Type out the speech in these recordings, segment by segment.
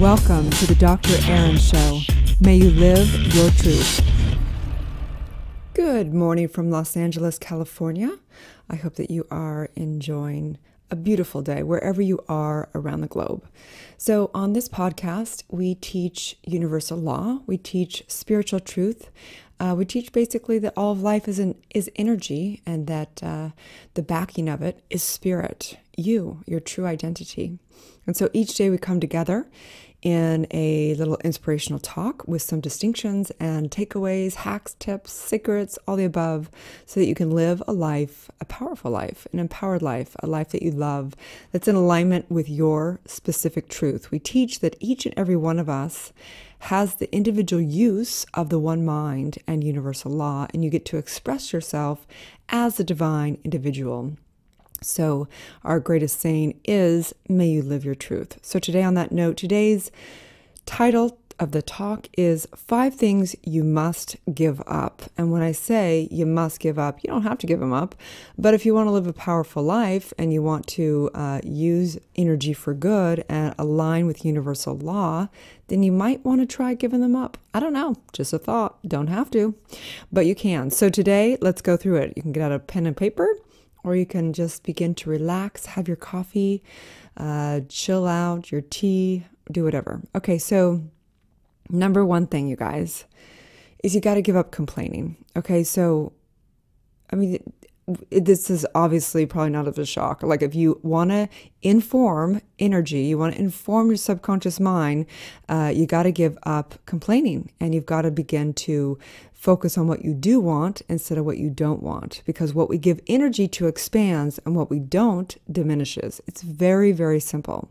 Welcome to the Dr. Erin Show. May you live your truth. Good morning from Los Angeles, California. I hope that you are enjoying a beautiful day wherever you are around the globe. So, on this podcast, we teach universal law, we teach spiritual truth. Uh, we teach basically that all of life is an, is energy, and that uh, the backing of it is spirit, you, your true identity. And so each day we come together in a little inspirational talk with some distinctions and takeaways, hacks, tips, secrets, all the above, so that you can live a life, a powerful life, an empowered life, a life that you love, that's in alignment with your specific truth. We teach that each and every one of us has the individual use of the one mind and universal law, and you get to express yourself as a divine individual. So, our greatest saying is, May you live your truth. So, today, on that note, today's title of the talk is Five Things You Must Give Up. And when I say you must give up, you don't have to give them up. But if you want to live a powerful life and you want to uh, use energy for good and align with universal law, then you might want to try giving them up. I don't know, just a thought. Don't have to, but you can. So today, let's go through it. You can get out a pen and paper or you can just begin to relax, have your coffee, uh, chill out, your tea, do whatever. Okay, so number one thing, you guys, is you got to give up complaining. Okay, so I mean, this is obviously probably not of a shock. Like, if you want to inform energy, you want to inform your subconscious mind, uh, you got to give up complaining and you've got to begin to focus on what you do want instead of what you don't want. Because what we give energy to expands and what we don't diminishes. It's very, very simple.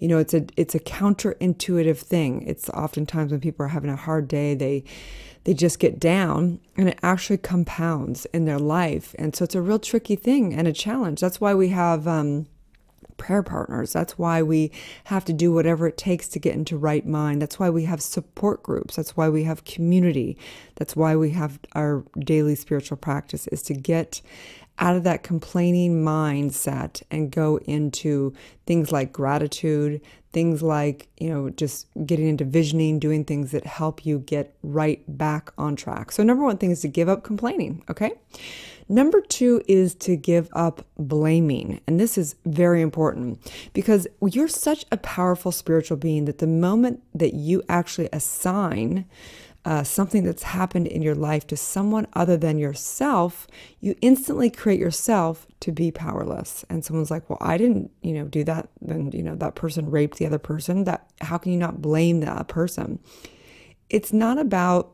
You know, it's a it's a counterintuitive thing. It's oftentimes when people are having a hard day, they they just get down and it actually compounds in their life. And so it's a real tricky thing and a challenge. That's why we have um, prayer partners. That's why we have to do whatever it takes to get into right mind. That's why we have support groups. That's why we have community. That's why we have our daily spiritual practice is to get out of that complaining mindset and go into things like gratitude, things like, you know, just getting into visioning, doing things that help you get right back on track. So, number one thing is to give up complaining, okay? Number two is to give up blaming. And this is very important because you're such a powerful spiritual being that the moment that you actually assign uh, something that's happened in your life to someone other than yourself, you instantly create yourself to be powerless. And someone's like, "Well, I didn't, you know, do that. Then you know that person raped the other person. That how can you not blame that person?" It's not about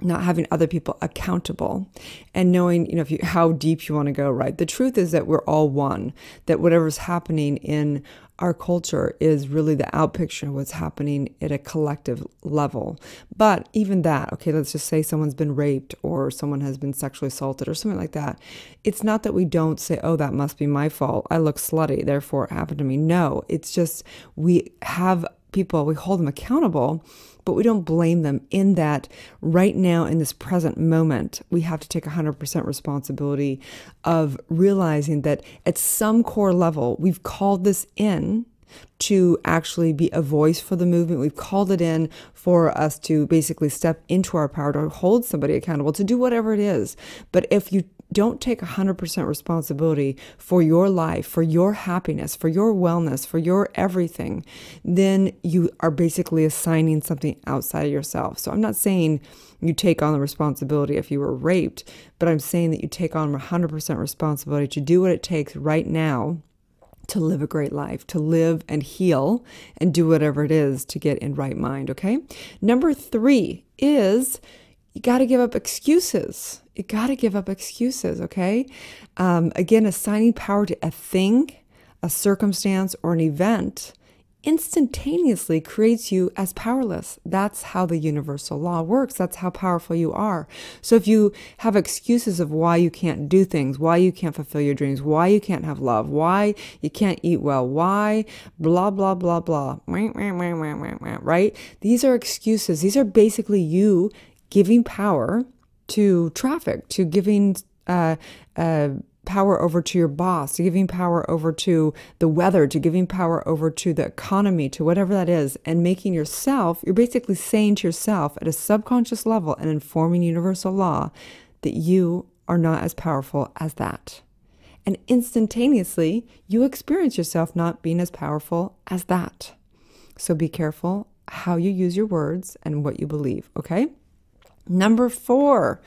not having other people accountable and knowing you know if you how deep you want to go right? The truth is that we're all one that whatever's happening in our culture is really the outpicture of what's happening at a collective level. But even that okay let's just say someone's been raped or someone has been sexually assaulted or something like that it's not that we don't say oh that must be my fault. I look slutty therefore it happened to me. No it's just we have people we hold them accountable but we don't blame them in that right now in this present moment we have to take 100% responsibility of realizing that at some core level we've called this in to actually be a voice for the movement. We've called it in for us to basically step into our power to hold somebody accountable, to do whatever it is. But if you don't take 100% responsibility for your life, for your happiness, for your wellness, for your everything, then you are basically assigning something outside of yourself. So I'm not saying you take on the responsibility if you were raped, but I'm saying that you take on 100% responsibility to do what it takes right now to live a great life, to live and heal and do whatever it is to get in right mind, okay? Number three is you got to give up excuses. You got to give up excuses, okay? Um, again, assigning power to a thing, a circumstance, or an event instantaneously creates you as powerless. That's how the universal law works. That's how powerful you are. So if you have excuses of why you can't do things, why you can't fulfill your dreams, why you can't have love, why you can't eat well, why blah, blah, blah, blah, right? These are excuses. These are basically you giving power to traffic, to giving uh, uh, power over to your boss, to giving power over to the weather, to giving power over to the economy, to whatever that is, and making yourself, you're basically saying to yourself at a subconscious level and informing universal law that you are not as powerful as that. And instantaneously, you experience yourself not being as powerful as that. So be careful how you use your words and what you believe, okay? Number four,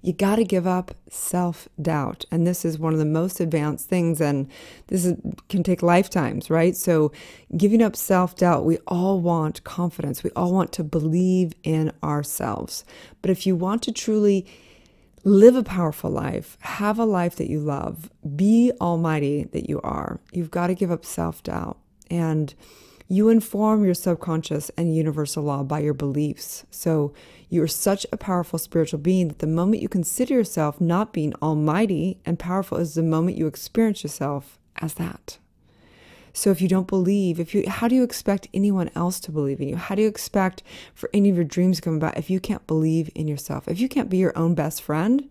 you got to give up self doubt. And this is one of the most advanced things. And this is, can take lifetimes, right? So, giving up self doubt, we all want confidence. We all want to believe in ourselves. But if you want to truly live a powerful life, have a life that you love, be almighty that you are, you've got to give up self doubt. And you inform your subconscious and universal law by your beliefs. So you are such a powerful spiritual being that the moment you consider yourself not being almighty and powerful is the moment you experience yourself as that. So if you don't believe, if you how do you expect anyone else to believe in you? How do you expect for any of your dreams to come about if you can't believe in yourself? If you can't be your own best friend,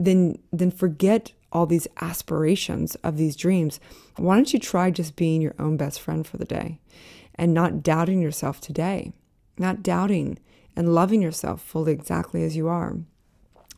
then then forget all these aspirations of these dreams, why don't you try just being your own best friend for the day and not doubting yourself today, not doubting and loving yourself fully exactly as you are.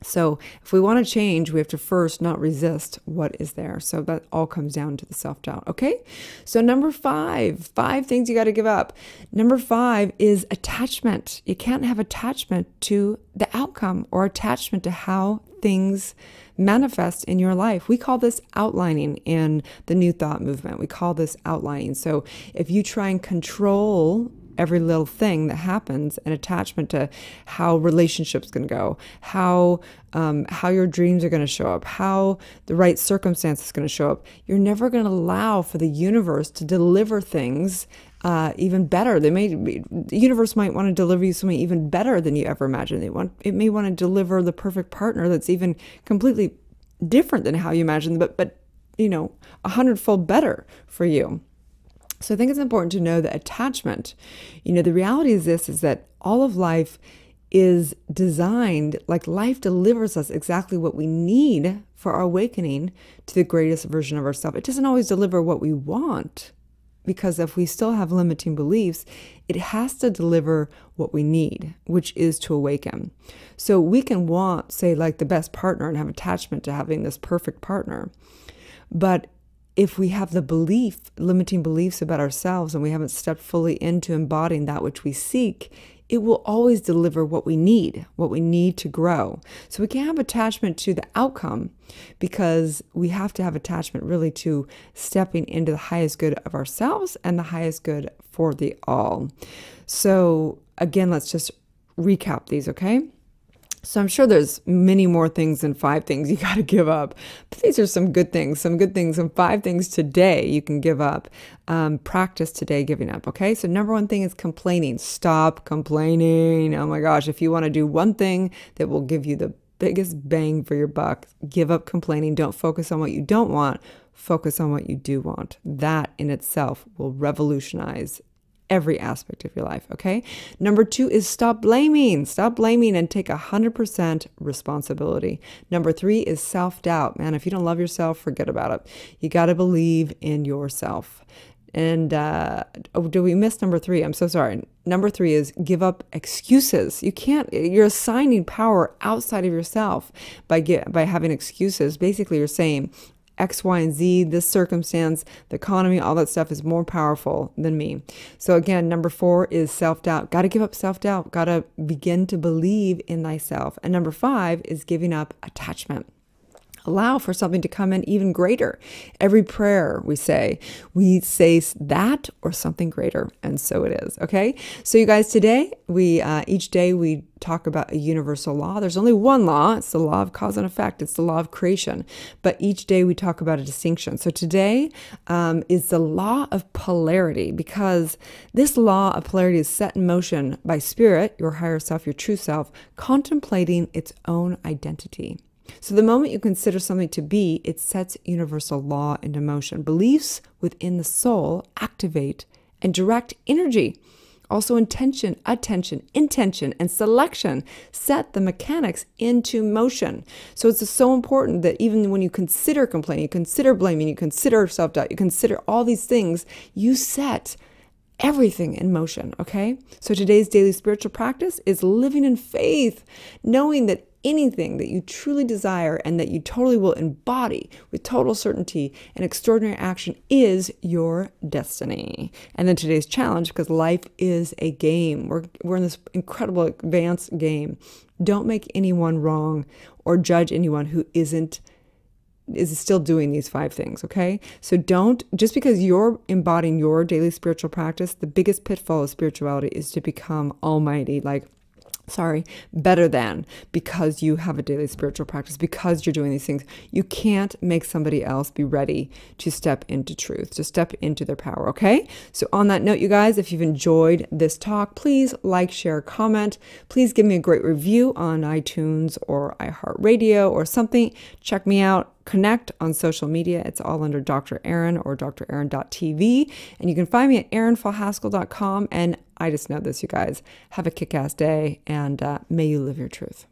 So, if we want to change, we have to first not resist what is there. So, that all comes down to the self doubt. Okay. So, number five, five things you got to give up. Number five is attachment. You can't have attachment to the outcome or attachment to how things manifest in your life. We call this outlining in the New Thought movement. We call this outlining. So if you try and control every little thing that happens an attachment to how relationships can go how um, how your dreams are going to show up how the right circumstances is going to show up you're never going to allow for the universe to deliver things uh, even better. They may the universe might want to deliver you something even better than you ever imagined. They want it may want to deliver the perfect partner that's even completely different than how you imagined, but but you know a hundredfold better for you. So I think it's important to know that attachment. You know, the reality is this: is that all of life is designed like life delivers us exactly what we need for our awakening to the greatest version of ourselves. It doesn't always deliver what we want because if we still have limiting beliefs, it has to deliver what we need, which is to awaken. So we can want, say, like the best partner and have attachment to having this perfect partner. But if we have the belief, limiting beliefs about ourselves, and we haven't stepped fully into embodying that which we seek, it will always deliver what we need, what we need to grow. So we can't have attachment to the outcome because we have to have attachment really to stepping into the highest good of ourselves and the highest good for the all. So again, let's just recap these, okay? So I'm sure there's many more things than five things you got to give up. But these are some good things, some good things, some five things today you can give up. Um, practice today giving up. Okay. So number one thing is complaining. Stop complaining. Oh my gosh. If you want to do one thing that will give you the biggest bang for your buck, give up complaining. Don't focus on what you don't want. Focus on what you do want. That in itself will revolutionize every aspect of your life, okay? Number two is stop blaming. Stop blaming and take 100% responsibility. Number three is self doubt. Man, if you don't love yourself, forget about it. You got to believe in yourself. And uh, oh, do we miss number three? I'm so sorry. Number three is give up excuses. You can't. You're assigning power outside of yourself by get, by having excuses. Basically, you're saying X, Y, and Z, this circumstance, the economy, all that stuff is more powerful than me. So, again, number four is self doubt. Got to give up self doubt. Got to begin to believe in thyself. And number five is giving up attachment allow for something to come in even greater. Every prayer we say, we say that or something greater, and so it is. Okay, so you guys, today we uh, each day we talk about a universal law. There's only one law. It's the law of cause and effect. It's the law of creation. But each day we talk about a distinction. So today um, is the law of polarity because this law of polarity is set in motion by spirit, your higher self, your true self, contemplating its own identity. So the moment you consider something to be, it sets universal law into motion. Beliefs within the soul activate and direct energy. Also, intention, attention, intention, and selection set the mechanics into motion. So, it's so important that even when you consider complaining, you consider blaming, you consider self doubt, you consider all these things, you set everything in motion, okay? So today's daily spiritual practice is living in faith, knowing that anything that you truly desire and that you totally will embody with total certainty and extraordinary action is your destiny. And then today's challenge, because life is a game, we're, we're in this incredible advanced game. Don't make anyone wrong or judge anyone who isn't is still doing these five things, okay? So don't, just because you're embodying your daily spiritual practice, the biggest pitfall of spirituality is to become almighty, like sorry, better than because you have a daily spiritual practice, because you're doing these things. You can't make somebody else be ready to step into truth, to step into their power, okay? So, on that note, you guys, if you've enjoyed this talk, please like, share, comment. Please give me a great review on iTunes or iHeartRadio or something. Check me out connect on social media. It's all under Dr. Erin or drerin.tv. And you can find me at erinfallhaskell.com. And I just know this, you guys. Have a kick ass day and uh, may you live your truth.